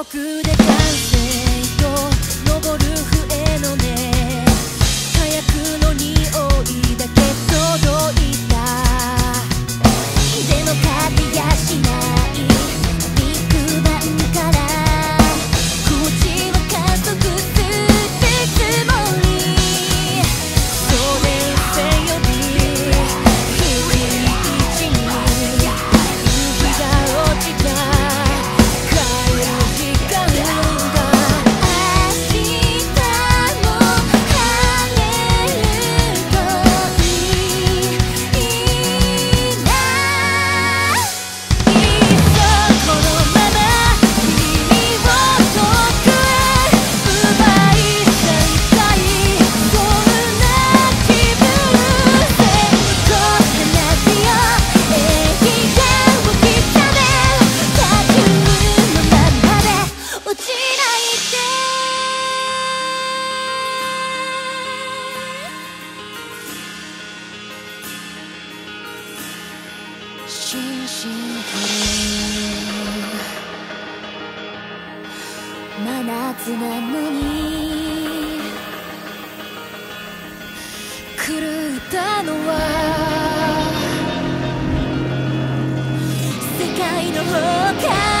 遠くで真夏なのに狂ったのは世界の方か